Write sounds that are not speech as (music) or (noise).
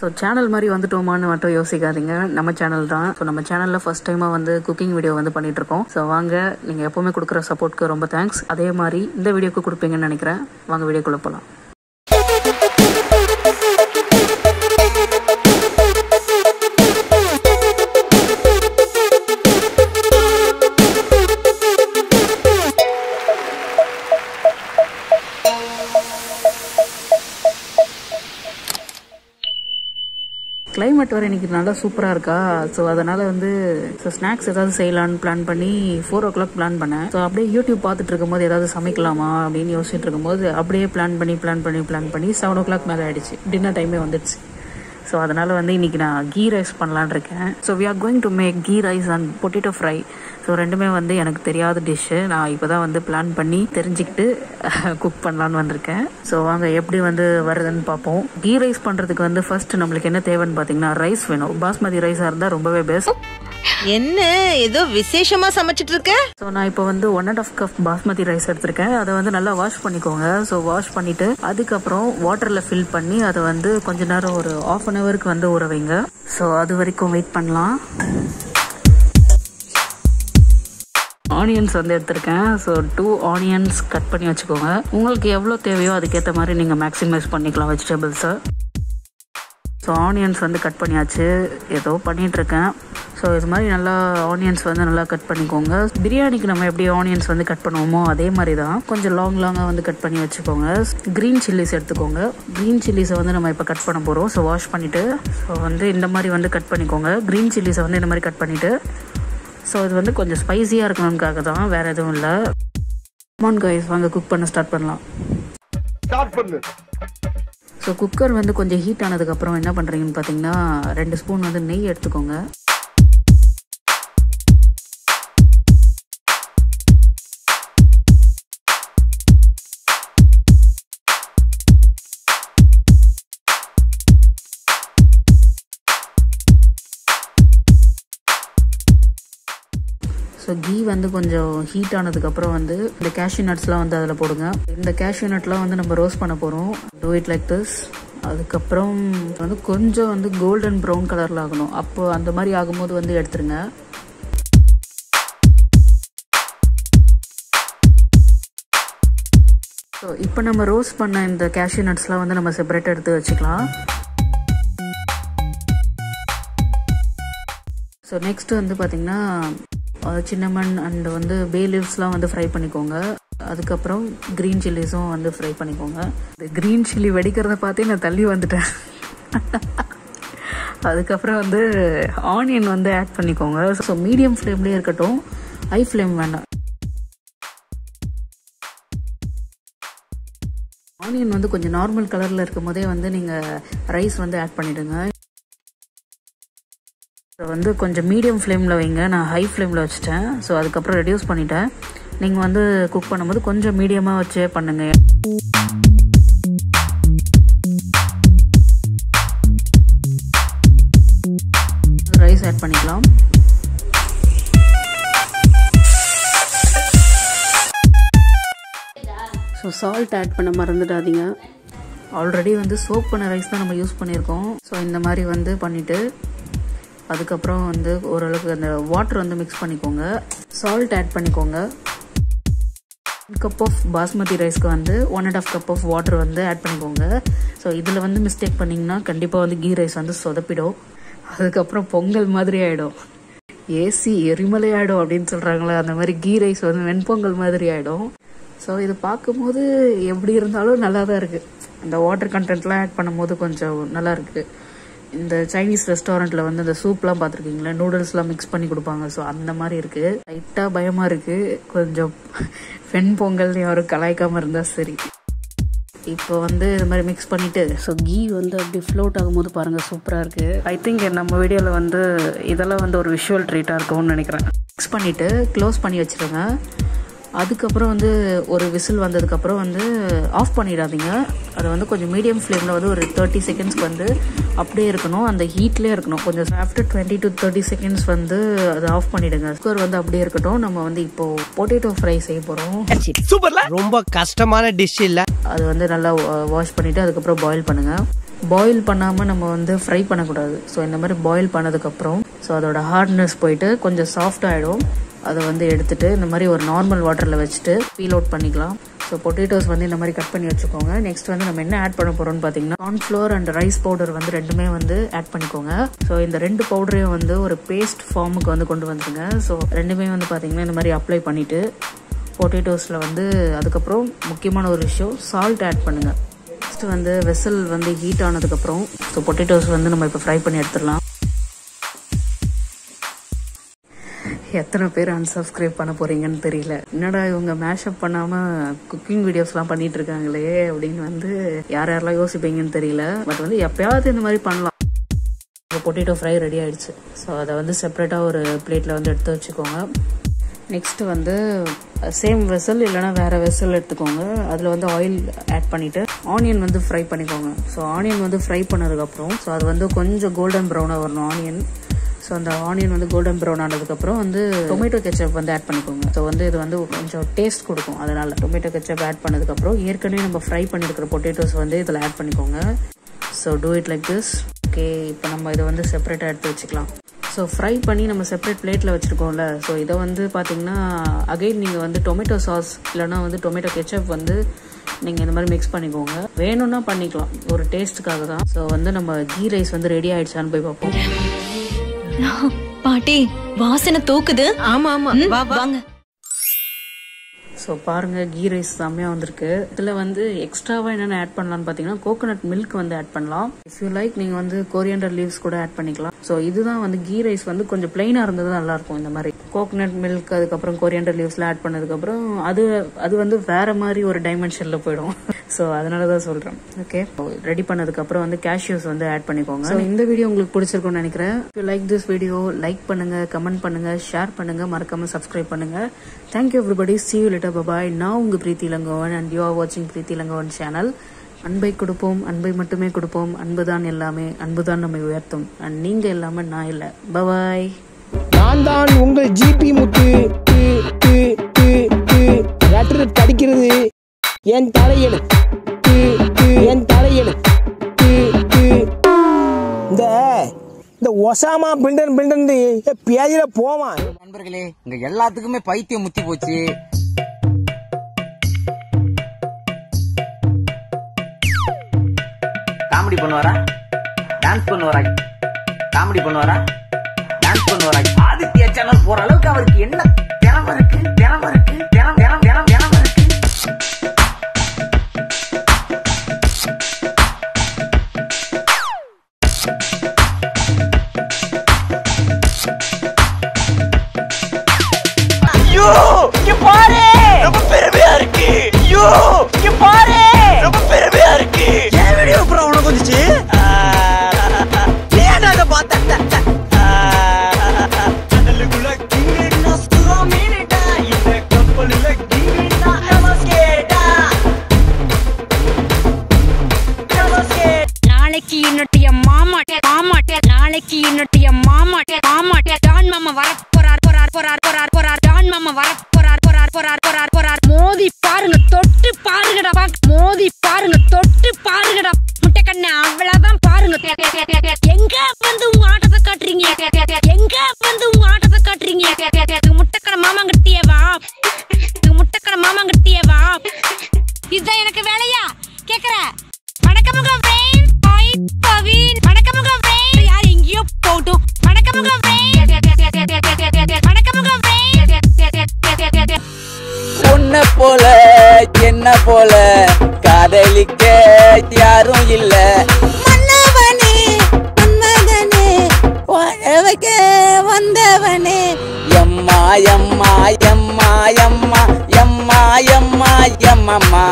So channel மாதிரி வந்துட்டோமான்னு மட்டும் யோசிக்காதீங்க. நம்ம சேனல் தான். ஸோ நம்ம சேனலில் ஃபர்ஸ்ட் டைமாக வந்து குக்கிங் வீடியோ வந்து பண்ணிட்டு இருக்கோம் ஸோ வாங்க நீங்கள் எப்போவுமே கொடுக்குற சப்போர்ட்க்கு ரொம்ப தேங்க்ஸ் அதே மாதிரி இந்த வீடியோக்கு கொடுப்பீங்கன்னு நினைக்கிறேன். வாங்க வீடியோக்குள்ளே போகலாம் கிளைமேட் வர இன்னைக்கு நல்லா சூப்பராக இருக்கா? ஸோ அதனால் வந்து ஸோ ஸ்நாக்ஸ் ஏதாவது செய்யலான்னு பிளான் பண்ணி ஃபோர் ஓ கிளாக் பிளான் பண்ணேன். ஸோ அப்படியே யூடியூப் பார்த்துட்டு இருக்கும்போது ஏதாவது சமைக்கலாமா அப்படின்னு யோசிச்சுட்டு இருக்கும்போது அப்படியே பிளான் பண்ணி பிளான் பண்ணி பிளான் பண்ணி செவன் ஓ கிளாக் மேலே ஆயிடுச்சு. டின்னர் டைமே வந்துடுச்சு. ஸோ அதனால் வந்து இன்றைக்கி நான் கீ ரைஸ் பண்ணலான்னு இருக்கேன். So we are going to make ghee rice and potato fry so ரெண்டுமே வந்து எனக்கு தெரியாத டிஷ்ஷு நான் இப்போ தான் வந்து பிளான் பண்ணி தெரிஞ்சுக்கிட்டு (laughs) குக் பண்ணலான்னு வந்திருக்கேன். ஸோ வாங்க எப்படி வந்து வருதுன்னு பார்ப்போம். கீ ரைஸ் பண்ணுறதுக்கு வந்து ஃபர்ஸ்ட் நம்மளுக்கு என்ன தேவைன்னு பார்த்தீங்கன்னா ரைஸ் வேணும். பாஸ்மதி ரைஸாக இருந்தால் ரொம்பவே பெஸ்ட் என்ன ஏதோ விசேஷமா சமைச்சிட்டு இருக்க? ஸோ நான் இப்போ வந்து one and half cup basmati rice எடுத்திருக்கேன். அதை வந்து நல்லா வாஷ் பண்ணிக்கோங்க. ஸோ வாஷ் பண்ணிட்டு அதுக்கப்புறம் வாட்டரில் ஃபில் பண்ணி அதை வந்து கொஞ்ச நேரம் ஒரு ஆஃப் அன் ஹவருக்கு வந்து ஊற வைங்க. ஸோ அது வரைக்கும் வெயிட் பண்ணலாம். ஆனியன்ஸ் வந்து எடுத்திருக்கேன். ஸோ டூ ஆனியன்ஸ் கட் பண்ணி வச்சுக்கோங்க. உங்களுக்கு எவ்வளோ தேவையோ அதுக்கேற்ற மாதிரி நீங்கள் மேக்ஸிமைஸ் பண்ணிக்கலாம் வெஜிடபிள்ஸை ஸோ ஆனியன்ஸ் வந்து கட் பண்ணியாச்சு. ஏதோ பண்ணிகிட்ருக்கேன் ஸோ இது மாதிரி நல்லா ஆனியன்ஸ் வந்து நல்லா கட் பண்ணிக்கோங்க. பிரியாணிக்கு நம்ம எப்படி ஆனியன்ஸ் வந்து கட் பண்ணுவோமோ அதே மாதிரி தான் கொஞ்சம் லாங் லாங்காக வந்து கட் பண்ணி வச்சுக்கோங்க. க்ரீன் சில்லிஸ் எடுத்துக்கோங்க. க்ரீன் சில்லிஸை வந்து நம்ம இப்போ கட் பண்ண போகிறோம் ஸோ வாஷ் பண்ணிவிட்டு ஸோ வந்து இந்த மாதிரி வந்து கட் பண்ணிக்கோங்க. க்ரீன் சில்லிஸை வந்து இந்த மாதிரி கட் பண்ணிவிட்டு ஸோ இது வந்து கொஞ்சம் ஸ்பைஸியாக இருக்கணும்னுக்காக தான் வேறு எதுவும் இல்லை. மான் கைஸ் வாங்க குக் பண்ண ஸ்டார்ட் பண்ணலாம். ஸ்டார்ட் பண்ணு. ஸோ குக்கர் வந்து கொஞ்சம் ஹீட் ஆனதுக்கப்புறம் என்ன பண்ணுறீங்கன்னு பார்த்தீங்கன்னா ரெண்டு ஸ்பூன் வந்து நெய் எடுத்துக்கோங்க. வந்து கொஞ்சம் ஹீட் ஆனதுக்கப்புறம் வந்து இந்த கேஷ்யூ நட்ஸ்லாம் வந்து அதில் போடுங்க. இந்த கேஷ்யூ நட்லாம் வந்து நம்ம ரோஸ்ட் பண்ண போகிறோம் டூ இட் லைக் திஸ் அதுக்கப்புறம் வந்து கொஞ்சம் வந்து கோல்டன் ப்ரௌன் கலரில் ஆகணும். அப்போ அந்த மாதிரி ஆகும்போது வந்து எடுத்துருங்க. ஸோ இப்போ நம்ம ரோஸ்ட் பண்ண இந்த கேஷ்யூ நட்ஸ்லாம் வந்து நம்ம செப்பரேட் எடுத்து வச்சுக்கலாம். ஸோ நெக்ஸ்ட் வந்து பார்த்திங்கன்னா சின்னமன் அண்ட் வந்து பே லீவ்ஸ்லாம் வந்து ஃப்ரை பண்ணிக்கோங்க. அதுக்கப்புறம் க்ரீன் சில்லிஸும் வந்து ஃப்ரை பண்ணிக்கோங்க. இந்த க்ரீன் சில்லி வெடிக்கிறத பார்த்தே நான் தள்ளி வந்துட்டேன். அதுக்கப்புறம் வந்து ஆனியன் வந்து ஆட் பண்ணிக்கோங்க. ஸோ மீடியம் ஃப்ளேம்லேயே இருக்கட்டும். ஹை ஃப்ளேம் வேண்டாம் ஆனியன் வந்து கொஞ்சம் நார்மல் கலரில் இருக்கும் போதே வந்து நீங்கள் ரைஸ் வந்து ஆட் பண்ணிவிடுங்க ஸோ வந்து கொஞ்சம் மீடியம் ஃப்ளேமில் வைங்க. நான் ஹை ஃப்ளேமில் வச்சுட்டேன். ஸோ அதுக்கப்புறம் ரெடியூஸ் பண்ணிட்டேன். நீங்கள் வந்து குக் பண்ணும்போது கொஞ்சம் மீடியமாக வச்சே பண்ணுங்கள் ரைஸ் ஆட் பண்ணிக்கலாம். ஸோ சால்ட் ஆட் பண்ண மறந்துடாதீங்க. ஆல்ரெடி வந்து சோப் பண்ண ரைஸ் தான் நம்ம யூஸ் பண்ணியிருக்கோம். ஸோ இந்த மாதிரி வந்து பண்ணிவிட்டு அதுக்கப்புறம் வந்து ஓரளவுக்கு அந்த வாட்டர் வந்து மிக்ஸ் பண்ணிக்கோங்க. சால்ட் ஆட் பண்ணிக்கோங்க. கப் ஆஃப் பாஸ்மதி ரைஸ்க்கு வந்து one and half cup of water வந்து ஆட் பண்ணிக்கோங்க. ஸோ இதில் வந்து மிஸ்டேக் பண்ணிங்கன்னா கண்டிப்பாக வந்து கீ ரைஸ் வந்து சொதப்பிடும். அதுக்கப்புறம் பொங்கல் மாதிரி ஆகிடும் ஏசி எரிமலை ஆகிடும் அப்படின்னு சொல்கிறாங்களே அந்த மாதிரி கீ ரைஸ் வந்து வெண்பொங்கல் மாதிரி ஆகிடும் ஸோ இது பார்க்கும்போது எப்படி இருந்தாலும் நல்லா தான் இருக்குது அந்த வாட்டர் கண்டென்ட்லாம் ஆட் பண்ணும்போது கொஞ்சம் நல்லா இருக்குது இந்த சைனீஸ் ரெஸ்டாரண்ட்டில் வந்து இந்த சூப்லாம் பார்த்துருக்கீங்களா? நூடுல்ஸ்லாம் மிக்ஸ் பண்ணி கொடுப்பாங்க. ஸோ அந்த மாதிரி இருக்குது லைட்டாக பயமாக இருக்குது கொஞ்சம் பெண் பொங்கல் யாரும் கலாய்க்காமல் இருந்தால் சரி. இப்போ வந்து இது மாதிரி மிக்ஸ் பண்ணிவிட்டு ஸோ கீ வந்து அப்படி ஃப்ளோட் ஆகும்போது பாருங்கள் சூப்பராக இருக்குது ஐ திங்க் நம்ம வீடியோவில் வந்து இதெல்லாம் வந்து ஒரு விஷுவல் ட்ரீட்டாக இருக்கும்னு நினைக்கிறேன். மிக்ஸ் பண்ணிவிட்டு க்ளோஸ் பண்ணி வச்சுருங்க. அதுக்கப்புறம் வந்து ஒரு விசில் வந்ததுக்கப்புறம் வந்து ஆஃப் பண்ணிடாதீங்க. அது வந்து கொஞ்சம் மீடியம் ஃப்ளேமில் வந்து ஒரு தேர்ட்டி செகண்ட்ஸ்க்கு வந்து அப்படியே இருக்கணும். அந்த ஹீட்லேயே இருக்கணும். கொஞ்சம் after twenty to thirty seconds வந்து அதை ஆஃப் பண்ணிடுங்க. குக்கர் வந்து அப்படியே இருக்கட்டும். நம்ம வந்து இப்போ பொட்டேட்டோ ஃப்ரை செய்ய போகிறோம் சூப்பர்ல? ரொம்ப கஷ்டமான டிஷ் இல்ல. அது வந்து நல்லா வாஷ் பண்ணிவிட்டு அதுக்கப்புறம் பாயில் பண்ணுங்கள் பாயில் பண்ணாமல் நம்ம வந்து ஃப்ரை பண்ணக்கூடாது. ஸோ இந்த மாதிரி பாயில் பண்ணதுக்கப்புறம் ஸோ அதோட ஹார்ட்னஸ் போயிட்டு கொஞ்சம் சாஃப்ட் ஆகிடும் அதை வந்து எடுத்துகிட்டு இந்த மாதிரி ஒரு நார்மல் வாட்டரில் வச்சுட்டு பீல் அவுட் பண்ணிக்கலாம். ஸோ பொட்டேட்டோஸ் வந்து இந்த மாதிரி கட் பண்ணி வச்சுக்கோங்க. நெக்ஸ்ட் வந்து நம்ம என்ன ஆட் பண்ண போகிறோம்னு பார்த்தீங்கன்னா கார்ன்ஃப்ளோர் அண்ட் ரைஸ் பவுடர் வந்து ரெண்டுமே வந்து ஆட் பண்ணிக்கோங்க. ஸோ இந்த ரெண்டு பவுடரையும் வந்து ஒரு பேஸ்ட் ஃபார்முக்கு வந்து கொண்டு வந்துருங்க. ஸோ ரெண்டுமே வந்து பார்த்தீங்கன்னா இந்த மாதிரி அப்ளை பண்ணிவிட்டு பொட்டேட்டோஸில் வந்து அதுக்கப்புறம் முக்கியமான ஒரு விஷயம் சால்ட் ஆட் பண்ணுங்கள் நெக்ஸ்ட் வந்து வெசல் வந்து ஹீட் ஆனதுக்கப்புறம் ஸோ பொட்டேட்டோஸ் வந்து நம்ம இப்போ ஃப்ரை பண்ணி எடுத்துடலாம். எத்தனை பேர் அன்சப்ஸ்கிரைப் பண்ண போறீங்கன்னு தெரியல. என்னடா இவங்க மேஷப் பண்ணாம குக்கிங் வீடியோஸ்லாம் பண்ணிட்டு இருக்காங்களே அப்படின்னு வந்து யார் யாரெல்லாம் யோசிப்பீங்கன்னு தெரியல. பட் வந்து எப்பயாவது இந்த மாதிரி பண்ணலாம். பொட்டேட்டோ ஃப்ரை ரெடி ஆயிடுச்சு. ஸோ அதை வந்து செப்பரேட்டாக ஒரு பிளேட்டில் வந்து எடுத்து வச்சுக்கோங்க. நெக்ஸ்ட் வந்து சேம் வெசல் இல்லைனா வேற வெசல் எடுத்துக்கோங்க. அதில் வந்து ஆயில் ஆட் பண்ணிட்டு ஆனியன் வந்து ஃப்ரை பண்ணிக்கோங்க. ஸோ ஆனியன் வந்து ஃப்ரை பண்ணதுக்கப்புறம் ஸோ அது வந்து கொஞ்சம் கோல்டன் ப்ரௌனாக வரணும் ஆனியன் ஸோ அந்த ஆனியன் வந்து கோல்டன் ப்ரௌன் ஆனதுக்கப்புறம் வந்து டொமேட்டோ கெச்சப் வந்து ஆட் பண்ணிக்கோங்க. ஸோ வந்து இது வந்து கொஞ்சம் டேஸ்ட் கொடுக்கும். அதனால டொமேட்டோ கெச்சப் ஆட் பண்ணதுக்கப்புறம் ஏற்கனவே நம்ம ஃப்ரை பண்ணியிருக்கிற பொட்டேட்டோஸ் வந்து இதில் ஆட் பண்ணிக்கோங்க. So do it like this okay இப்போ நம்ம இதை வந்து செப்பரேட்டாக எடுத்து வச்சுக்கலாம். ஸோ ஃப்ரை பண்ணி நம்ம செப்பரேட் பிளேட்டில் வச்சுருக்கோம்ல. ஸோ இதை வந்து பார்த்தீங்கன்னா அகைன் நீங்கள் வந்து டொமேட்டோ சாஸ் இல்லைனா வந்து டொமேட்டோ கெச்சப் வந்து நீங்கள் இந்த மாதிரி மிக்ஸ் பண்ணிக்கோங்க. வேணும்னா பண்ணிக்கலாம். ஒரு டேஸ்ட்டுக்காக தான். ஸோ வந்து நம்ம கீ ரைஸ் வந்து ரெடி ஆகிடுச்சான்னு போய் பார்ப்போம். பாட்டி வாசனை தூக்குது. ஆமா ஆமா. வா வாங்க. ஸோ பாருங்க கீ ரைஸ் செம்மையாக வந்திருக்கு. இதில் வந்து எக்ஸ்ட்ராவாக என்னென்ன ஆட் பண்ணலாம்னு பார்த்தீங்கன்னா கோகோனட் மில்க் வந்து ஆட் பண்ணலாம். இஃப் யூ லைக் நீங்கள் வந்து கோரியண்டர் லீவ்ஸ் கூட ஆட் பண்ணிக்கலாம். ஸோ இதுதான் வந்து கீ ரைஸ் வந்து கொஞ்சம் பிளைனாக இருந்தது நல்லா இருக்கும் இந்த மாதிரி. கோகோனட் மில்க் அதுக்கப்புறம் கோரியண்டர் லீவ்ஸ்லாம் ஆட் பண்ணதுக்கப்புறம் அது அது வந்து வேற மாதிரி ஒரு டைமென்ஷனில் போயிடும். ஸோ அதனால தான் சொல்கிறேன் ஓகே ரெடி பண்ணதுக்கப்புறம் வந்து கேஷ்யூஸ் வந்து ஆட் பண்ணிக்கோங்க. ஸோ இந்த வீடியோ உங்களுக்கு பிடிச்சிருக்கும்னு நினைக்கிறேன். You like this video like பண்ணுங்க கமெண்ட் பண்ணுங்க ஷேர் பண்ணுங்க மறக்காம சப்ஸ்கிரைப் பண்ணுங்க. Thank you everybody see you later bye bye நான் உங்க Preethi Ilangovan and you are வாட்சிங் பிரீத்தி இளங்கோவன் சேனல் அன்பை கொடுப்போம் அன்பை மட்டுமே கொடுப்போம். அன்புதான் எல்லாமே அன்புதான் நம்மை உயர்த்தும். அண்ட் நீங்க இல்லாம நான் இல்லை. பபாய் நான் தான் உங்கள் ஜிபி முத்து. என் தலையெழுத்து என் தலையெழுத்து இந்த இந்த ஒசாமா பிண்டன் பிண்டன் பேஜில போவான். நண்பர்களே இங்க எல்லாத்துக்குமே பைத்தியம் முத்தி போச்சு. காமெடி பண்ணுவாரா? டான்ஸ் பண்ணுவாரா? காமெடி பண்ணுவாரா? டான்ஸ் பண்ணுவாரா? ஆதித்யா சேனல் போற அளவுக்கு அவருக்கு என்ன திறமை இருக்கு? திறமை வர போறார் போறார் போறார் போறார் போறார் மோதி பாருங்க தொட்டு பாருங்கடா மோதி பாருங்க தொட்டு பாருங்கடா முட்டை கண்ணு அவ்வளவுதான் பாருங்க. எங்க வந்து உங்க ஆட்டத்தை காட்டுறீங்க? எங்க வந்து உங்க ஆட்டத்தை காட்டுறீங்க? முட்டைக்கடை மாமாங்கிட்டியே வா. முட்டைக்கடை மாமாங்கிட்டியே வா. இதுதான் எனக்கு வேலையா? கேக்குற? வணக்கமுக ஃப்ரெண்ட்ஸ் ஹாய் பவின். வணக்கமுக ஃப்ரெண்ட்ஸ் யார் எங்கேயோ போட்டும் வணக்கமுங்க போல என்ன போல? காதலிக்க யாரும் இல்ல. மன்னவனே வாழவைக்க வந்தவனே. எம்மா எம்மா எம்மா எம்மா எம்மா எம்மா எம்மம்மா எம்மா.